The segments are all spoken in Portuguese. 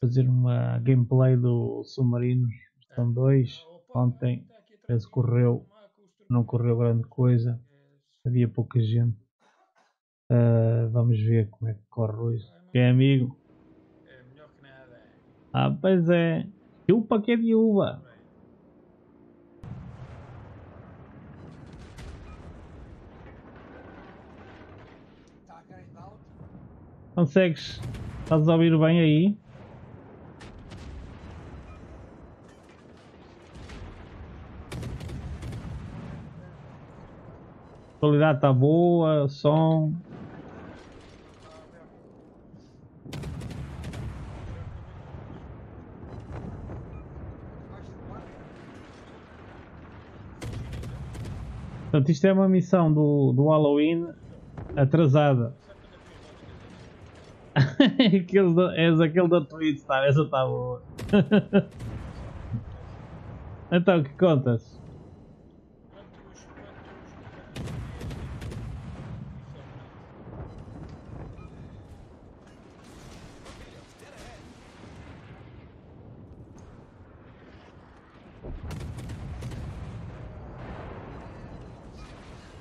fazer uma gameplay do Submarinos versão 2 ontem penso que correu. Não correu grande coisa. Havia pouca gente. Ah, vamos ver como é que corre hoje quem é amigo? É melhor que nada. ah pois é. Chupa que é de uva consegues estás a ouvir bem aí A qualidade está boa, som. Portanto, isto é uma missão do, do Halloween atrasada. Aquele da- és aquele da Twitch, tá? Essa está boa. então, que contas?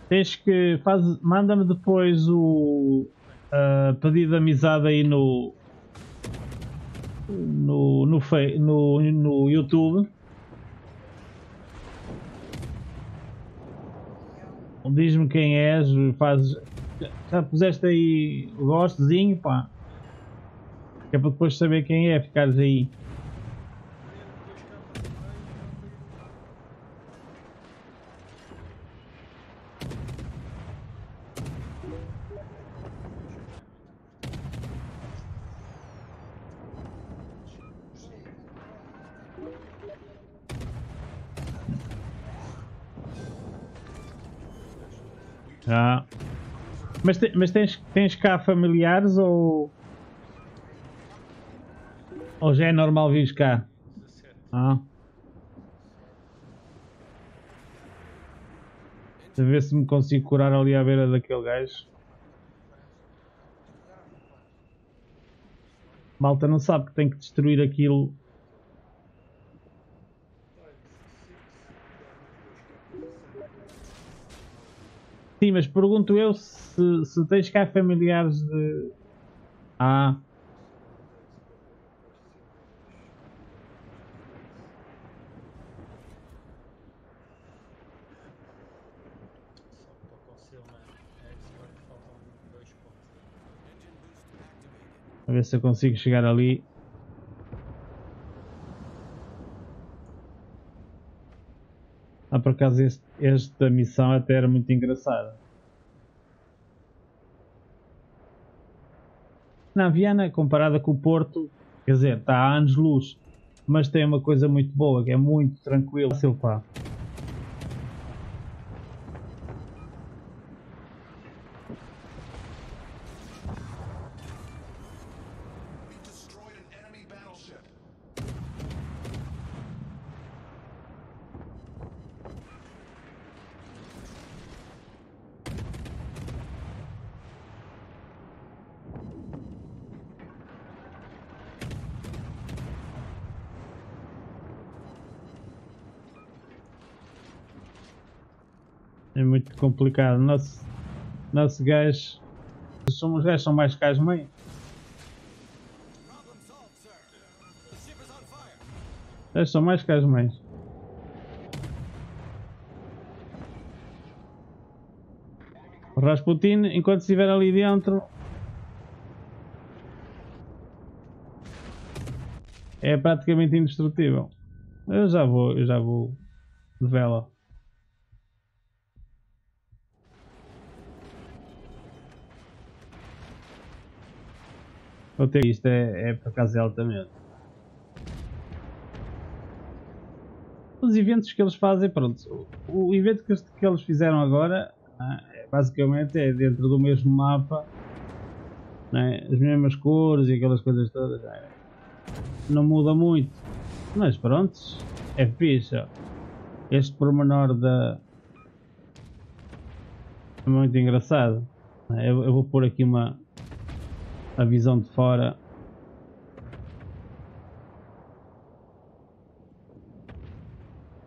Tens que faz, manda-me depois o ah, pedido de amizade aí no no no, no, no YouTube. Diz-me quem és, faz já puseste aí o gostozinho, pá. Que é para depois saber quem é, ficares aí. Mas, te- mas tens, tens cá familiares ou. Ou já é normal vires cá? 17. Ah. Eu ver se me consigo curar ali à beira daquele gajo. Malta não sabe que tem que destruir aquilo. Sim, mas pergunto eu se, se tens cá familiares de. Ah. A ver se eu consigo chegar ali. Ah, por acaso este- esta missão até era muito engraçada. Na Viana, comparada com o Porto, quer dizer, está a anos luz, mas tem uma coisa muito boa, que é muito tranquilo. Fácil, pá. É muito complicado. Nosso, nosso gajo. Somos gajos são mais caros meio. Eles são mais caros meios. O Rasputin, enquanto estiver ali dentro, é praticamente indestrutível. Eu já vou, eu já vou de vela. Vou ter isto é, é por acaso é altamente. Os eventos que eles fazem, pronto. O, evento que, que eles fizeram agora ah, é, basicamente é dentro do mesmo mapa, né, as mesmas cores e aquelas coisas todas. né. Não muda muito, mas pronto, é ó. Este pormenor da. É muito engraçado. Eu, eu vou pôr aqui uma a visão de fora.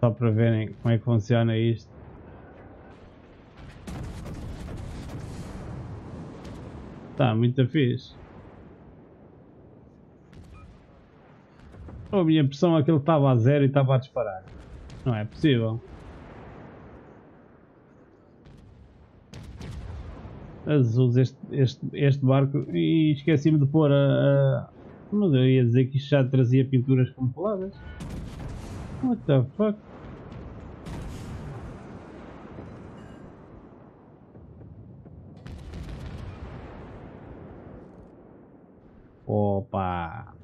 Só para verem como é que funciona isto. Tá, muito fixe. A minha pressão é que ele estava a zero e estava a disparar. Não é possível. Azuis este, este, este barco e esqueci-me de pôr a, a- Mas eu ia dizer que isto já trazia pinturas camufladas. What the fuck? Opa!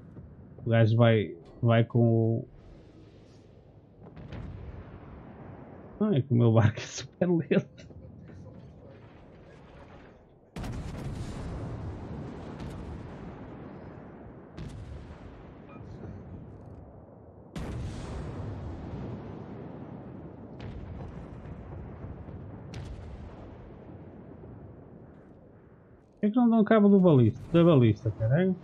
O gajo vai, vai com o. Ah, é que o meu barco é super lento. Que é que não dão cabo do balista, da balista, caralho?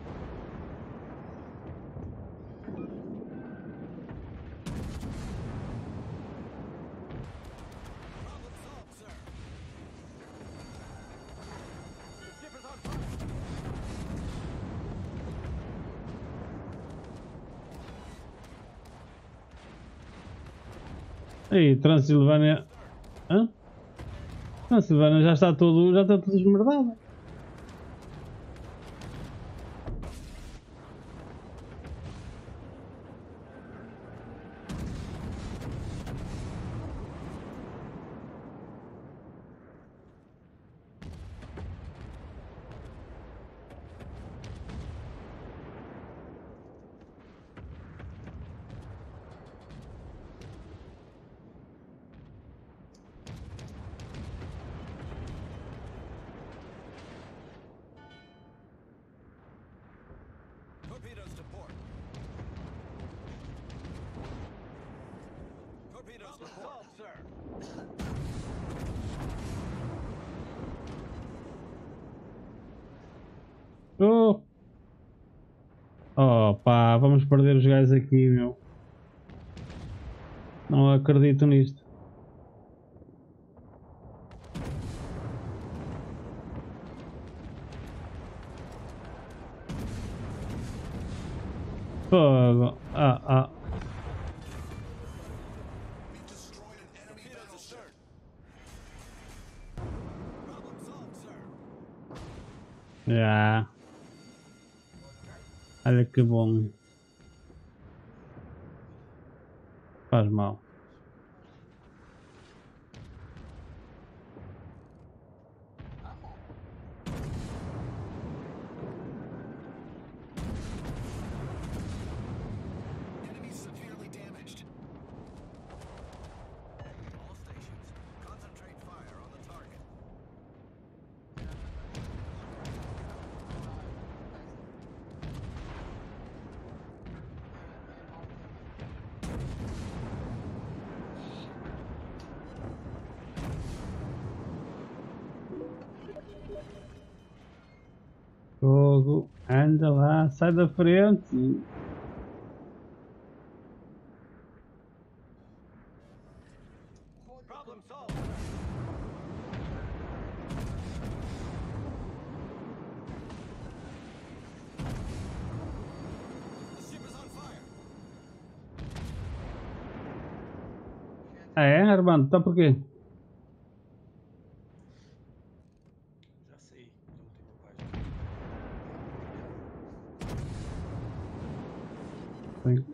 Aí, Transilvânia. Hã? Transilvânia já está todo. já está tudo esmerdado. Torpedoes to port. Torpedoes to port. sir. Oh! Oh pá, vamos perder os gajos aqui, meu. Não acredito nisto. Fogo. Ah, ah. Já. Olha que bom. Faz mal. Anda lá, sai da frente. Ah é, Armando? Então porquê? Já saí da última página. Tenho,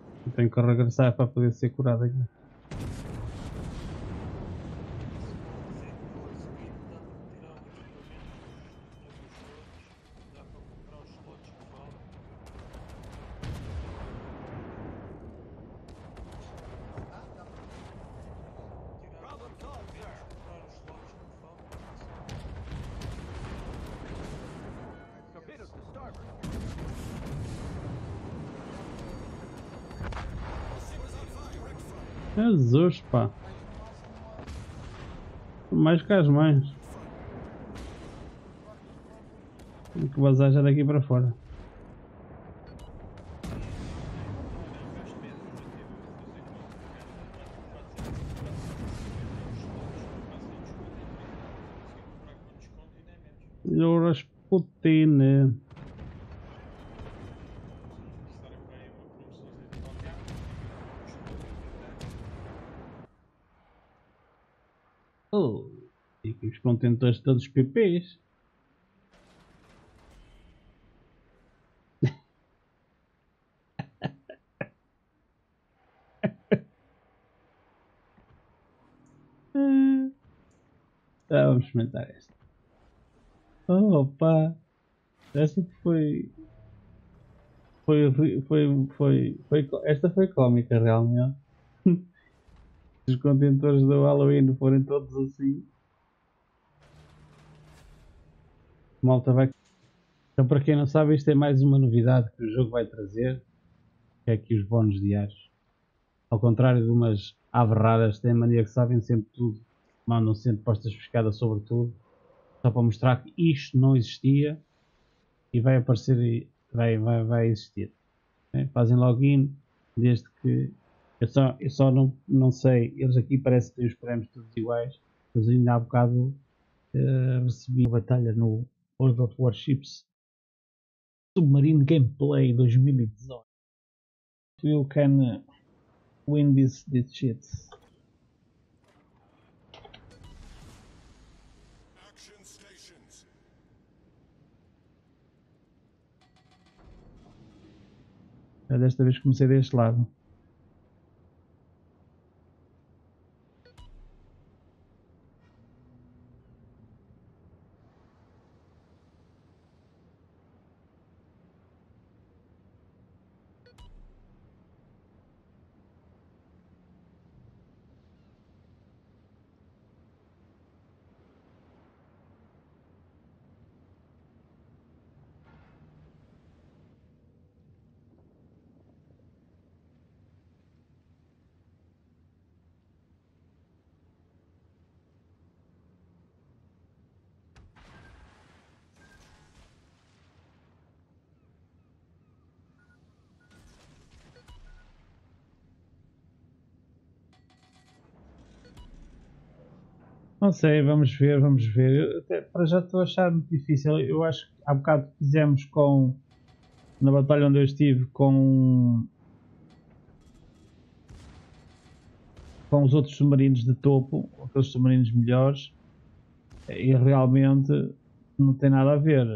tenho que regressar para poder ser curado aqui. Jesus, pá. Mais que as mães. Tenho que vazar já daqui para fora. Oh, e aqui os contentores todos PPs. Ah, vamos experimentar esta. Opa! Esta foi. Foi, foi, foi, foi, esta foi cómica realmente. Os contentores do Halloween forem todos assim. Malta vai. Então, para quem não sabe, isto é mais uma novidade que o jogo vai trazer. Que é aqui os bónus diários. Ao contrário de umas averradas, têm mania que sabem sempre tudo. Mandam sempre postas pescadas sobre tudo. Só para mostrar que isto não existia. E vai aparecer e vai, vai, vai existir. né? Fazem login desde que eu só, eu só não, não sei, eles aqui parecem que têm os prémios todos iguais, mas ainda há bocado eh, recebi uma batalha no World of Warships Submarine Gameplay 2019. You can uh, win this, this shit. Já desta vez comecei deste lado. Não sei, vamos ver, vamos ver. Eu até para já estou a achar muito difícil. Eu acho que há bocado fizemos com. Na batalha onde eu estive com. Com os outros submarinos de topo, aqueles submarinos melhores, e realmente não tem nada a ver.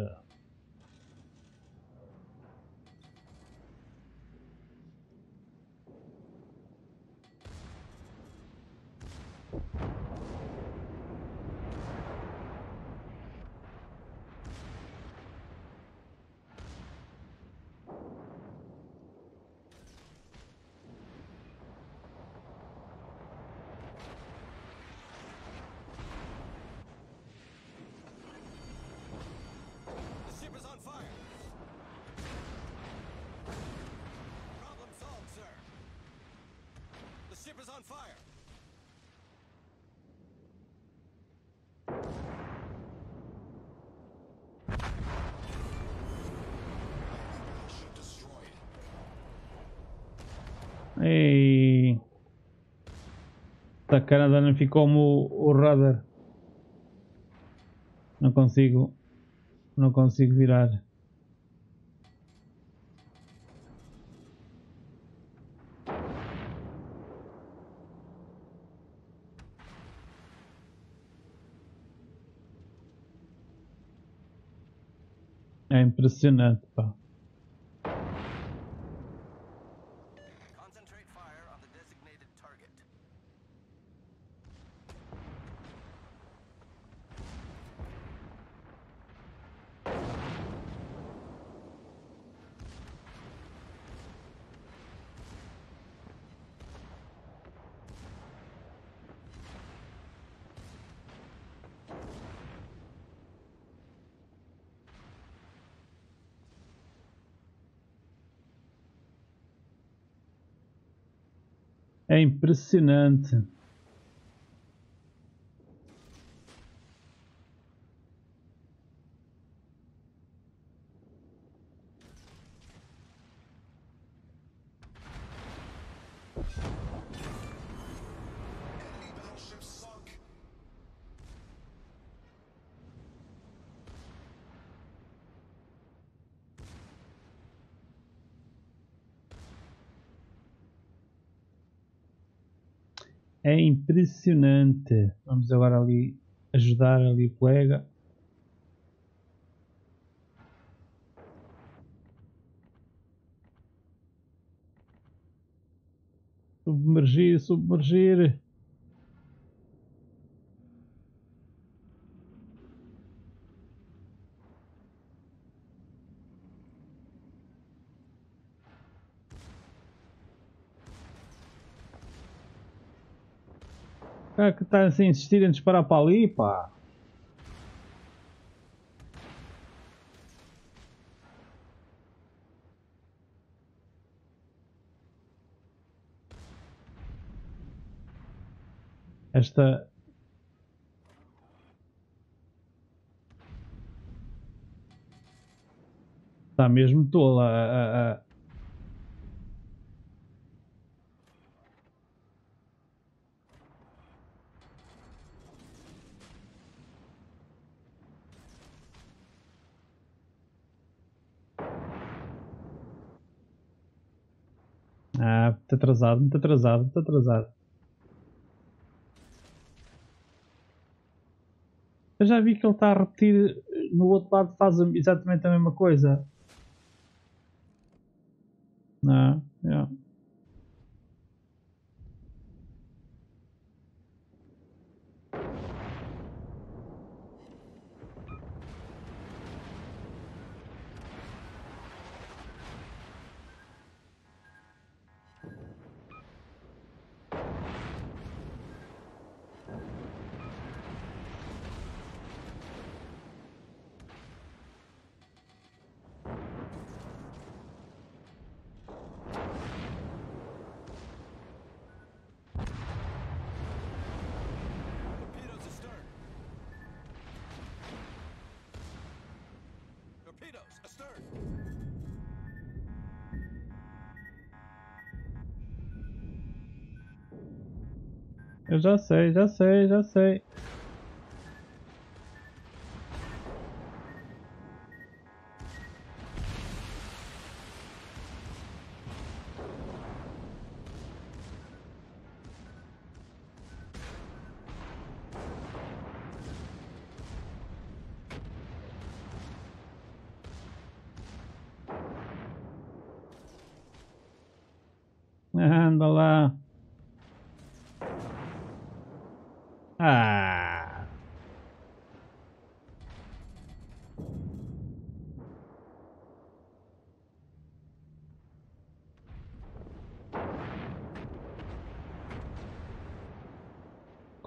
Ship is on fire. Ei. Esta Canadá não ficou como o radar. Não consigo. Não consigo virar. É impressionante, pá. Concentrate fire on the designated target. É impressionante. É impressionante. Vamos agora ali ajudar ali o colega. Submergir, submergir. Cara que está a insistir em disparar para ali, pá. Esta. Está mesmo tola a, a, a- Ah, muito atrasado, muito atrasado, muito atrasado. Eu já vi que ele está a repetir no outro lado faz exatamente a mesma coisa. Não, é. Torpedoes astern. Torpedoes astern. Eu já sei, já sei, já sei.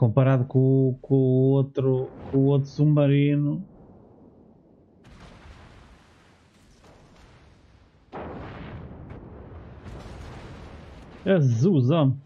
Comparado com, com o outro, com o outro submarino. Jesus, homem.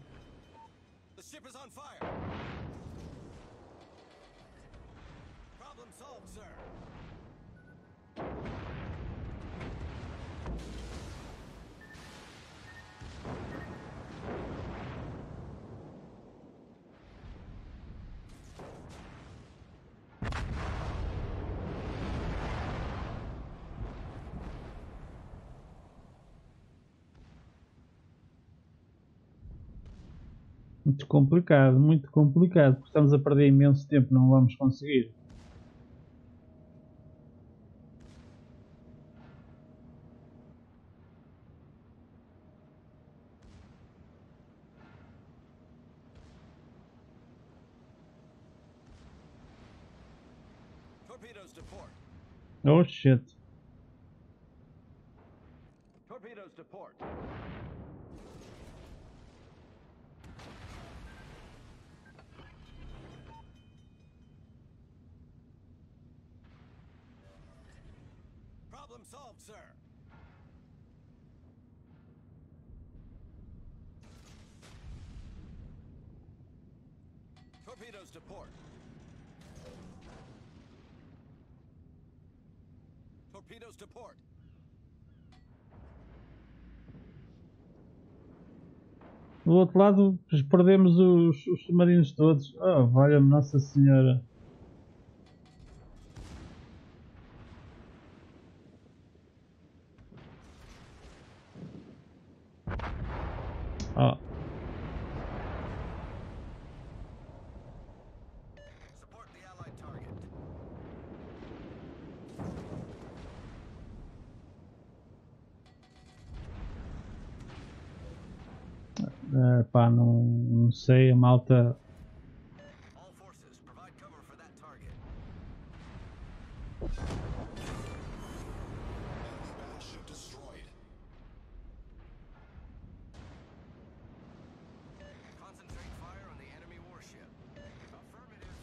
Muito complicado, muito complicado, porque estamos a perder imenso tempo, não vamos conseguir. Oh shit. Torpedoes to port. Do outro lado, perdemos os, os submarinos todos. Oh, valha-me Nossa Senhora. Oh. Eh, pá, não, não sei, a malta. All forces, provide cover for that target. Enemy battleship destroyed. Concentrate fire on the enemy warship. Affirmative.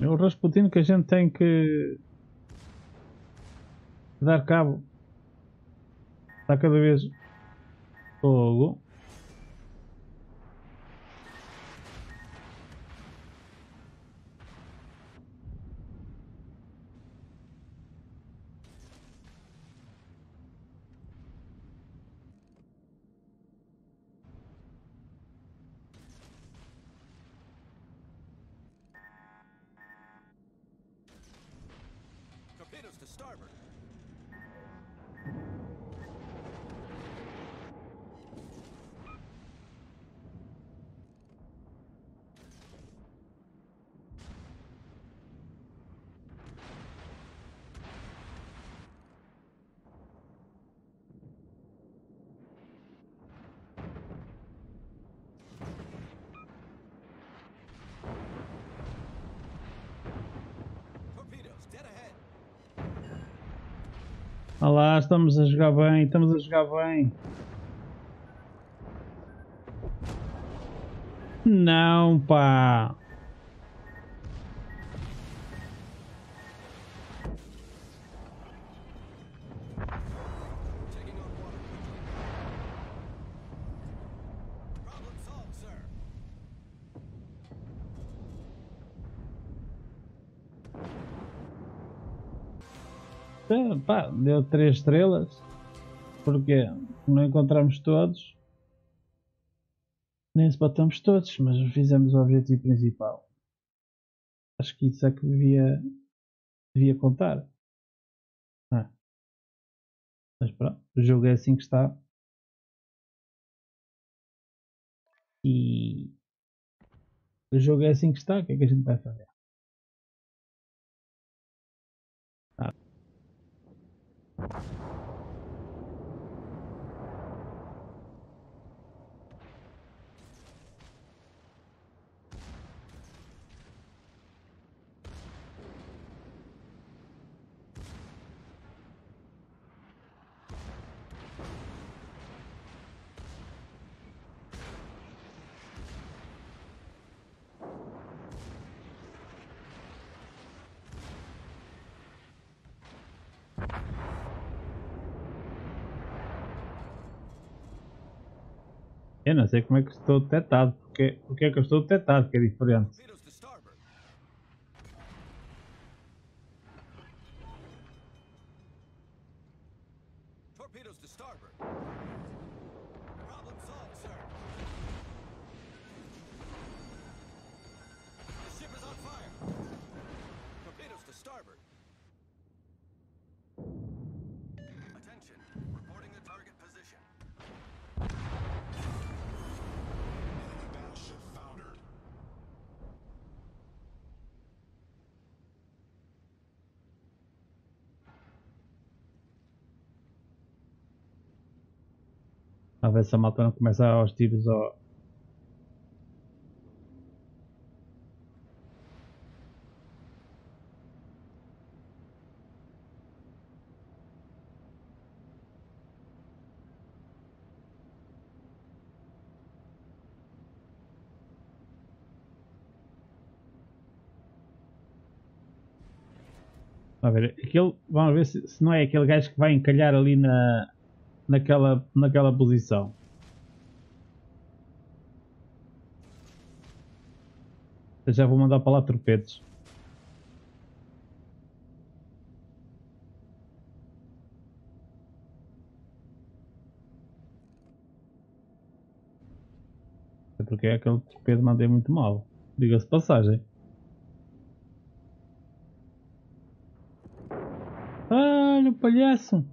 É o Rasputin que a gente tem que dar cabo. Está cada vez fogo. Torpedoes to starboard. Torpedoes dead ahead. Olha lá, estamos a jogar bem, estamos a jogar bem. Não, pá. Pá, deu 3 estrelas. Porque não encontramos todos. Nem se batamos todos, mas fizemos o objetivo principal. Acho que isso é que devia, devia contar. Ah. Mas pronto, o jogo é assim que está. E o jogo é assim que está, o que é que a gente vai fazer? you Eu não sei como é que estou detectado. Porque, porque é que eu estou detectado, que é diferente. A ver se a malta não começa aos tiros ao. A ver, aquele, vamos ver se, se não é aquele gajo que vai encalhar ali na, naquela, naquela posição. Eu já vou mandar para lá torpedos. É porque aquele torpedo mandei muito mal. Diga-se passagem. Olha o palhaço!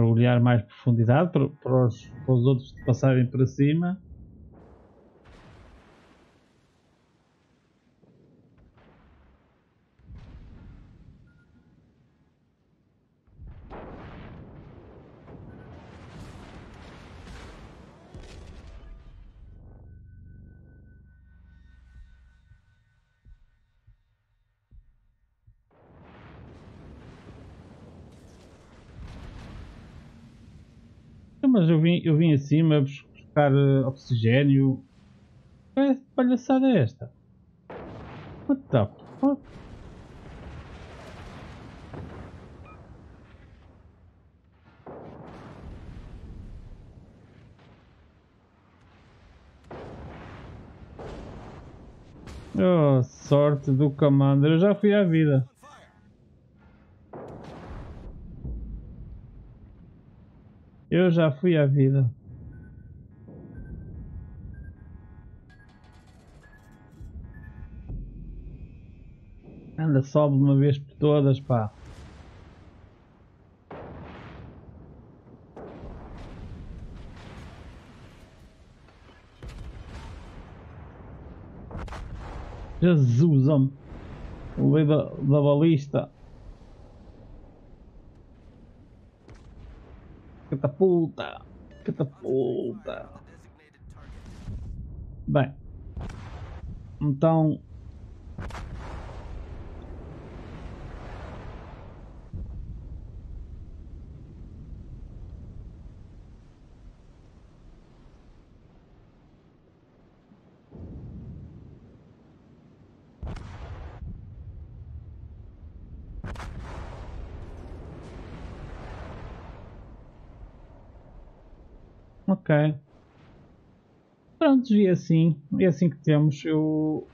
Mergulhar mais profundidade para, para, os, para os outros passarem para cima. Mas eu vim, eu vim acima buscar eh, oxigênio. Que palhaçada é esta? What the fuck? Oh, sorte do Commander, eu já fui à vida. On fire. Eu já fui à vida. Anda, sobe uma vez por todas, pá. Jesus, homem. O da, da balista. Catapulta! Catapulta! Bem, então. Ok. Pronto, e assim, é assim que temos. Eu